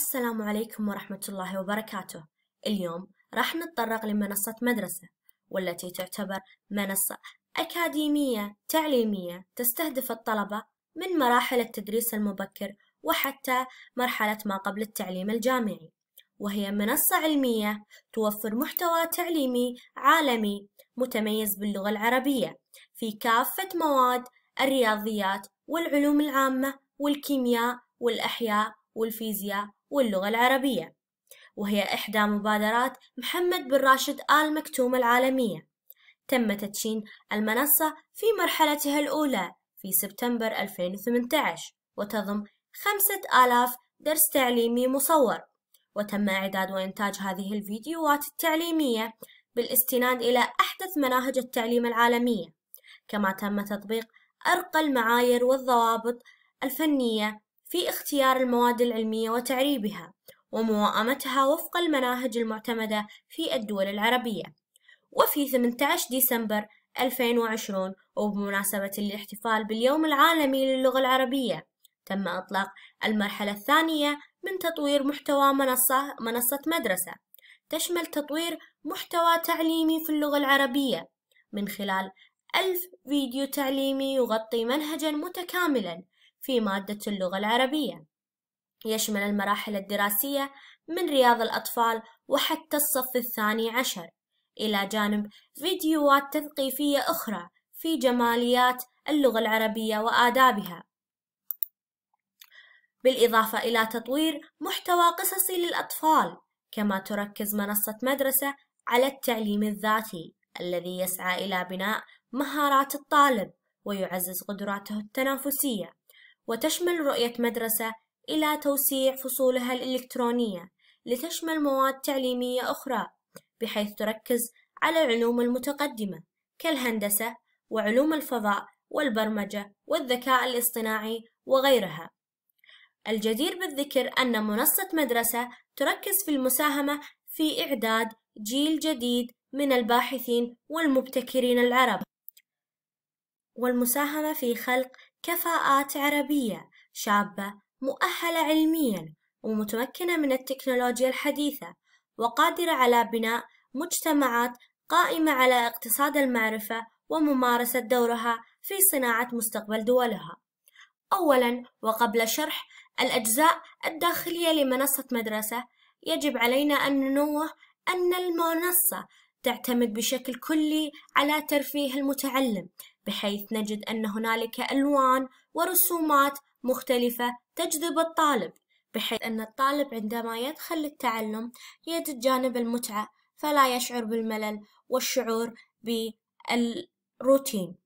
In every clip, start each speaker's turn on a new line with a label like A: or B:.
A: السلام عليكم ورحمة الله وبركاته. اليوم راح نتطرق لمنصة مدرسة والتي تعتبر منصة أكاديمية تعليمية تستهدف الطلبة من مراحل التدريس المبكر وحتى مرحلة ما قبل التعليم الجامعي. وهي منصة علمية توفر محتوى تعليمي عالمي متميز باللغة العربية في كافة مواد الرياضيات والعلوم العامة والكيمياء والأحياء والفيزياء واللغة العربية. وهي إحدى مبادرات محمد بن راشد آل مكتوم العالمية. تم تدشين المنصة في مرحلتها الأولى في سبتمبر 2018 وتضم خمسة آلاف درس تعليمي مصور. وتم إعداد وإنتاج هذه الفيديوهات التعليمية بالاستناد إلى أحدث مناهج التعليم العالمية. كما تم تطبيق أرقى المعايير والضوابط الفنية في اختيار المواد العلمية وتعريبها وموائمتها وفق المناهج المعتمدة في الدول العربية. وفي 18 ديسمبر 2020 وبمناسبة الاحتفال باليوم العالمي للغة العربية تم إطلاق المرحلة الثانية من تطوير محتوى منصة, منصة مدرسة. تشمل تطوير محتوى تعليمي في اللغة العربية. من خلال ألف فيديو تعليمي يغطي منهجا متكاملا في مادة اللغة العربية. يشمل المراحل الدراسية من رياض الأطفال وحتى الصف الثاني عشر إلى جانب فيديوهات تثقيفية أخرى في جماليات اللغة العربية وآدابها. بالإضافة إلى تطوير محتوى قصصي للأطفال كما تركز منصة مدرسة على التعليم الذاتي الذي يسعى إلى بناء مهارات الطالب ويعزز قدراته التنافسية. وتشمل رؤية مدرسة إلى توسيع فصولها الإلكترونية لتشمل مواد تعليمية أخرى بحيث تركز على العلوم المتقدمة كالهندسة وعلوم الفضاء والبرمجة والذكاء الاصطناعي وغيرها. الجدير بالذكر أن منصة مدرسة تركز في المساهمة في إعداد جيل جديد من الباحثين والمبتكرين العرب والمساهمة في خلق كفاءات عربية شابة مؤهلة علميا ومتمكنة من التكنولوجيا الحديثة وقادرة على بناء مجتمعات قائمة على اقتصاد المعرفة وممارسة دورها في صناعة مستقبل دولها. أولاً وقبل شرح الأجزاء الداخلية لمنصة مدرسة، يجب علينا أن ننوه أن المنصة تعتمد بشكل كلي على ترفيه المتعلم بحيث نجد أن هنالك ألوان ورسومات مختلفة تجذب الطالب بحيث أن الطالب عندما يدخل للتعلم يجد جانب المتعة فلا يشعر بالملل والشعور بالروتين.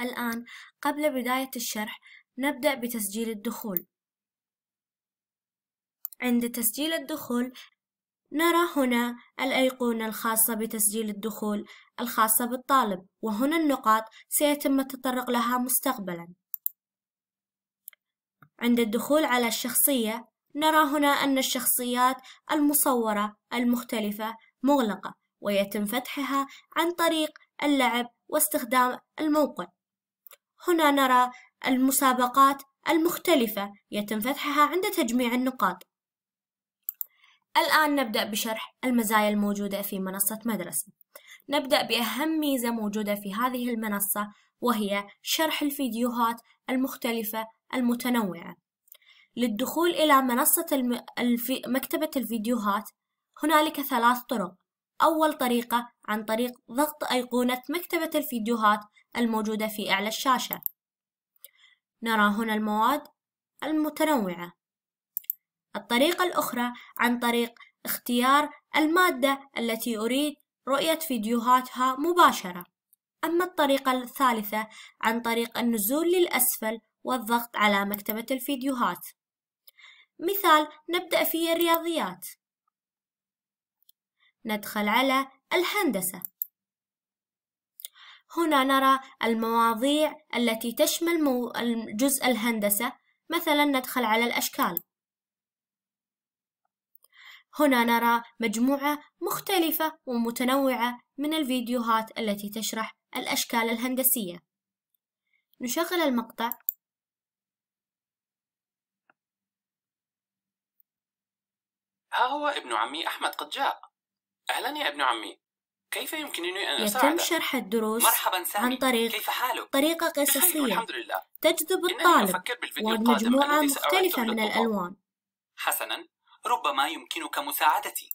A: الآن قبل بداية الشرح نبدأ بتسجيل الدخول. عند تسجيل الدخول نرى هنا الأيقونة الخاصة بتسجيل الدخول الخاصة بالطالب وهنا النقاط سيتم التطرق لها مستقبلا. عند الدخول على الشخصية نرى هنا أن الشخصيات المصورة المختلفة مغلقة ويتم فتحها عن طريق اللعب واستخدام الموقع. هنا نرى المسابقات المختلفة يتم فتحها عند تجميع النقاط. الآن نبدأ بشرح المزايا الموجودة في منصة مدرسة. نبدأ بأهم ميزة موجودة في هذه المنصة وهي شرح الفيديوهات المختلفة المتنوعة. للدخول إلى منصة الم... الف... مكتبة الفيديوهات هنالك ثلاث طرق. أول طريقة عن طريق ضغط أيقونة مكتبة الفيديوهات الموجودة في أعلى الشاشة. نرى هنا المواد المتنوعة. الطريقة الأخرى عن طريق اختيار المادة التي أريد رؤية فيديوهاتها مباشرة. أما الطريقة الثالثة عن طريق النزول للأسفل والضغط على مكتبة الفيديوهات. مثال نبدأ في الرياضيات. ندخل على الهندسة. هنا نرى المواضيع التي تشمل مو... جزء الهندسة. مثلا ندخل على الأشكال. هنا نرى مجموعة مختلفة ومتنوعة من الفيديوهات التي تشرح الأشكال الهندسية. نشغل المقطع.
B: ها هو ابن عمي أحمد قد جاء أهلا يا ابن عمي. كيف يمكنني أن
A: يتم
B: أساعدك؟
A: شرح الدروس
B: مرحبا سامي.
A: عن طريق
B: كيف حالك؟
A: طريقة قصصية.
B: لله.
A: تجذب الطالب ومجموعة مختلفة من. الألوان.
C: حسنا. ربما يمكنك مساعدتي.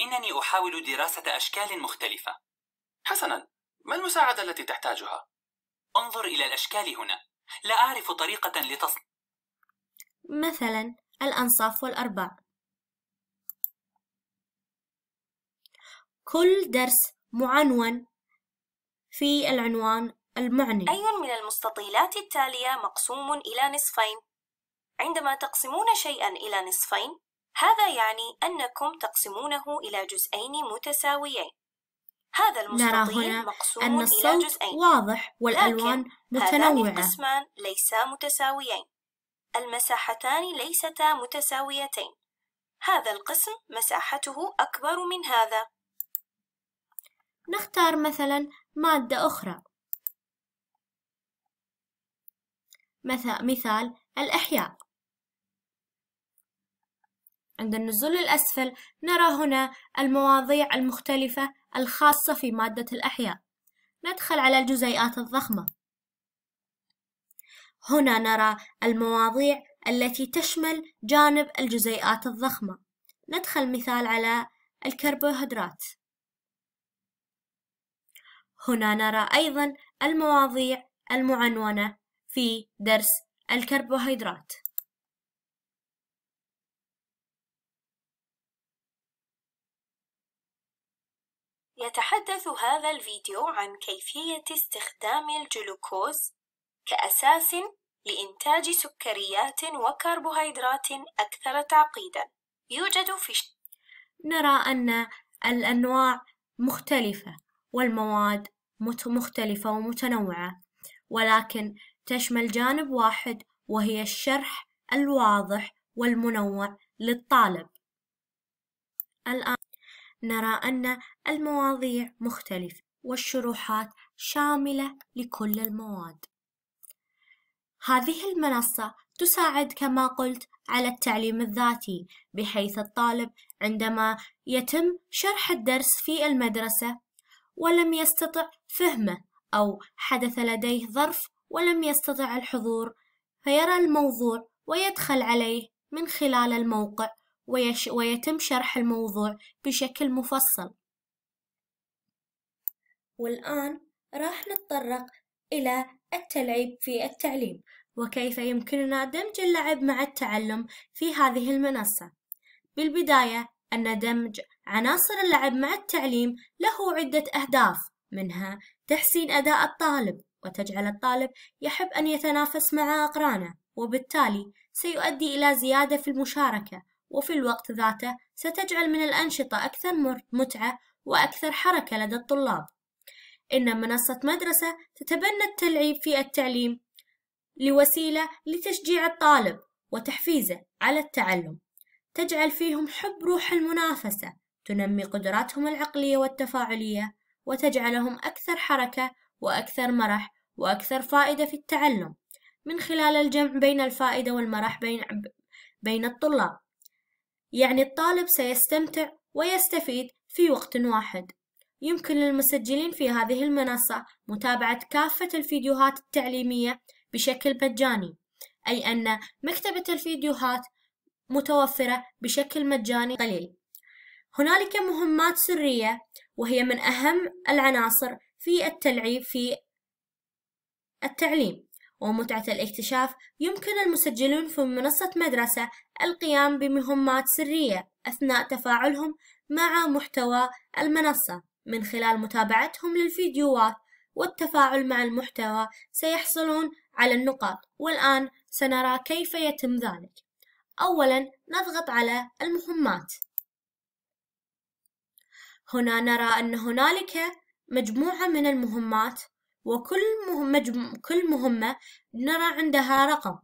C: إنني أحاول دراسة أشكال مختلفة.
B: حسنا ما المساعدة التي تحتاجها؟
C: انظر إلى الأشكال هنا. لا أعرف طريقة لتصنيع
A: مثلا الأنصاف والأرباع. كل درس معنون في العنوان المعني.
D: أي من المستطيلات التالية مقسوم إلى نصفين؟ عندما تقسمون شيئا إلى نصفين، هذا يعني أنكم تقسمونه إلى جزئين متساويين. هذا
A: نرى
D: المستطيل
A: هنا
D: مقسوم
A: أن
D: إلى
A: الصوت
D: جزئين،
A: واضح والألوان
D: هذان
A: متنوعة
D: القسمان ليسا متساويين. المساحتان ليستا متساويتين. هذا القسم مساحته أكبر من هذا.
A: نختار مثلا مادة أخرى مث- مثال الأحياء عند النزول الأسفل نرى هنا المواضيع المختلفة الخاصة في مادة الأحياء. ندخل على الجزيئات الضخمة. هنا نرى المواضيع التي تشمل جانب الجزيئات الضخمة. ندخل مثال على الكربوهيدرات. هنا نرى أيضا المواضيع المعنونة في درس الكربوهيدرات.
D: يتحدث هذا الفيديو عن كيفية استخدام الجلوكوز كأساس لإنتاج سكريات وكربوهيدرات أكثر تعقيدا. يوجد في
A: نرى أن الأنواع مختلفة والمواد مختلفة ومتنوعة ولكن تشمل جانب واحد وهي الشرح الواضح والمنوع للطالب الآن نرى أن المواضيع مختلفة والشروحات شاملة لكل المواد. هذه المنصة تساعد كما قلت على التعليم الذاتي بحيث الطالب عندما يتم شرح الدرس في المدرسة ولم يستطع فهمه أو حدث لديه ظرف ولم يستطع الحضور فيرى الموضوع ويدخل عليه من خلال الموقع. ويش ويتم شرح الموضوع بشكل مفصل. والآن راح نتطرق إلى التلعب في التعليم وكيف يمكننا دمج اللعب مع التعلم في هذه المنصة. بالبداية أن دمج عناصر اللعب مع التعليم له عدة أهداف منها تحسين أداء الطالب وتجعل الطالب يحب أن يتنافس مع أقرانه وبالتالي سيؤدي إلى زيادة في المشاركة. وفي الوقت ذاته ستجعل من الأنشطة أكثر متعة وأكثر حركة لدى الطلاب. إن منصة مدرسة تتبنى التلعيب في التعليم لوسيلة لتشجيع الطالب وتحفيزه على التعلم. تجعل فيهم حب روح المنافسة تنمي قدراتهم العقلية والتفاعلية وتجعلهم أكثر حركة وأكثر مرح وأكثر فائدة في التعلم من خلال الجمع بين الفائدة والمرح بين بين الطلاب. يعني الطالب سيستمتع ويستفيد في وقت واحد. يمكن للمسجلين في هذه المنصة متابعة كافة الفيديوهات التعليمية بشكل مجاني أي أن مكتبة الفيديوهات متوفرة بشكل مجاني قليل. هنالك مهمات سرية وهي من أهم العناصر في التلعيب في التعليم. ومتعة الاكتشاف يمكن المسجلين في منصة مدرسة القيام بمهمات سرية أثناء تفاعلهم مع محتوى المنصة من خلال متابعتهم للفيديوهات والتفاعل مع المحتوى سيحصلون على النقاط. والآن سنرى كيف يتم ذلك. أولا نضغط على المهمات. هنا نرى أن هنالك مجموعة من المهمات وكل مهم مجم... كل مهمة نرى عندها رقم.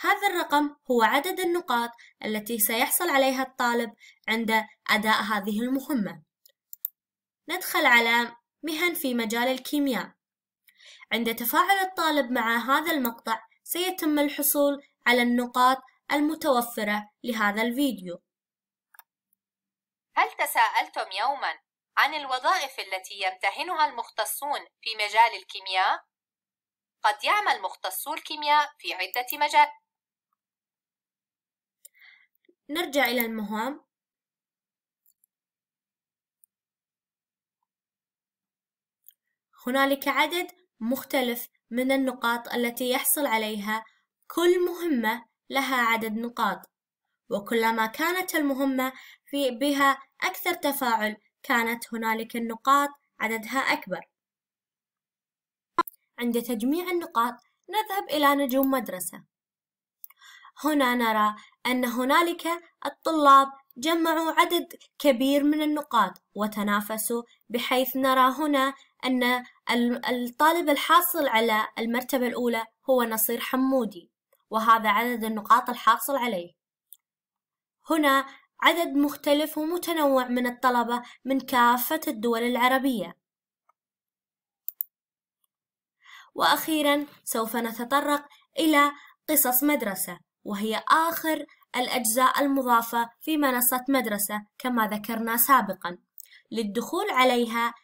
A: هذا الرقم هو عدد النقاط التي سيحصل عليها الطالب عند أداء هذه المهمة. ندخل على مهن في مجال الكيمياء. عند تفاعل الطالب مع هذا المقطع سيتم الحصول على النقاط المتوفرة لهذا الفيديو.
E: هل تساءلتم يوما عن الوظائف التي يمتهنها المختصون في مجال الكيمياء؟ قد يعمل مختصو الكيمياء في عدة مجال
A: نرجع إلى المهام هنالك عدد مختلف من النقاط التي يحصل عليها كل مهمة لها عدد نقاط وكلما كانت المهمة في بها أكثر تفاعل كانت هنالك النقاط عددها أكبر. عند تجميع النقاط نذهب إلى نجوم مدرسة. هنا نرى أن هنالك الطلاب جمعوا عدد كبير من النقاط وتنافسوا بحيث نرى هنا أن الطالب الحاصل على المرتبة الأولى هو نصير حمودي وهذا عدد النقاط الحاصل عليه. هنا عدد مختلف ومتنوع من الطلبة من كافة الدول العربية. وأخيرا سوف نتطرق إلى قصص مدرسة وهي آخر الأجزاء المضافة في منصة مدرسة كما ذكرنا سابقا. للدخول عليها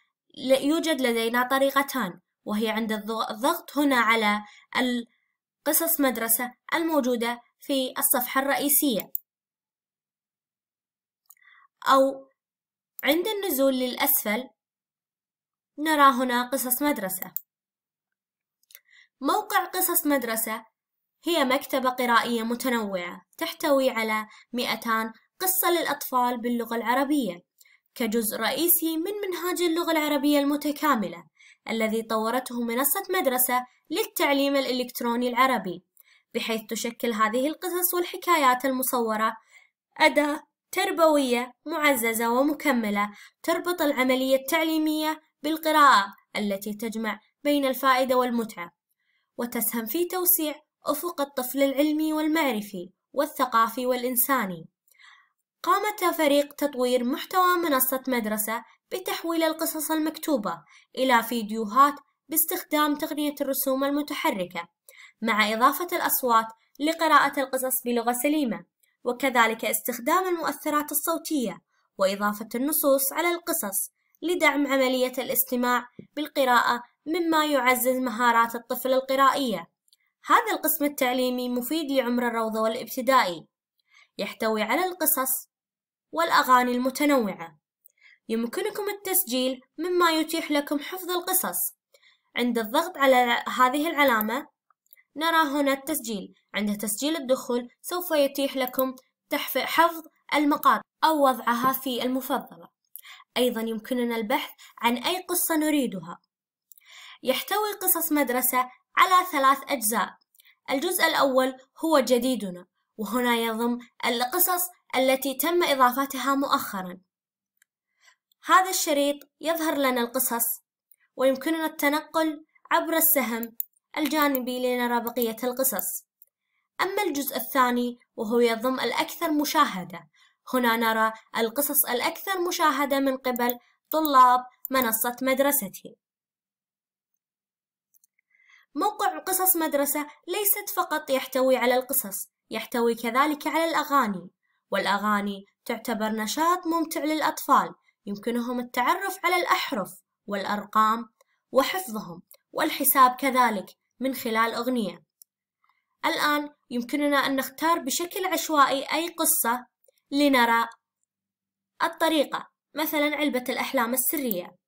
A: يوجد لدينا طريقتان وهي عند الضغط هنا على قصص مدرسة الموجودة في الصفحة الرئيسية. أو عند النزول للأسفل نرى هنا قصص مدرسة. موقع قصص مدرسة هي مكتبة قرائية متنوعة تحتوي على 200 قصة للأطفال باللغة العربية كجزء رئيسي من منهاج اللغة العربية المتكاملة الذي طورته منصة مدرسة للتعليم الإلكتروني العربي بحيث تشكل هذه القصص والحكايات المصورة أداة تربوية معززة ومكملة تربط العملية التعليمية بالقراءة التي تجمع بين الفائدة والمتعة وتسهم في توسيع أفق الطفل العلمي والمعرفي والثقافي والإنساني. قامت فريق تطوير محتوى منصة مدرسة بتحويل القصص المكتوبة إلى فيديوهات باستخدام تقنية الرسوم المتحركة مع إضافة الأصوات لقراءة القصص بلغة سليمة. وكذلك استخدام المؤثرات الصوتية وإضافة النصوص على القصص لدعم عملية الاستماع بالقراءة مما يعزز مهارات الطفل القرائية. هذا القسم التعليمي مفيد لعمر الروضة والابتدائي. يحتوي على القصص والأغاني المتنوعة. يمكنكم التسجيل مما يتيح لكم حفظ القصص. عند الضغط على هذه العلامة نرى هنا التسجيل. عند تسجيل الدخول سوف يتيح لكم حفظ المقاطع أو وضعها في المفضلة. أيضا يمكننا البحث عن أي قصة نريدها. يحتوي قصص مدرسة على ثلاث أجزاء. الجزء الأول هو جديدنا وهنا يضم القصص التي تم إضافتها مؤخرا. هذا الشريط يظهر لنا القصص ويمكننا التنقل عبر السهم الجانبي لنرى بقية القصص. أما الجزء الثاني وهو يضم الأكثر مشاهدة هنا نرى القصص الأكثر مشاهدة من قبل طلاب منصة مدرستي موقع قصص مدرسة ليست فقط يحتوي على القصص يحتوي كذلك على الأغاني والأغاني تعتبر نشاط ممتع للأطفال يمكنهم التعرف على الأحرف والأرقام وحفظهم والحساب كذلك من خلال أغنية. الآن يمكننا أن نختار بشكل عشوائي أي قصة لنرى الطريقة مثلا علبة الأحلام السرية.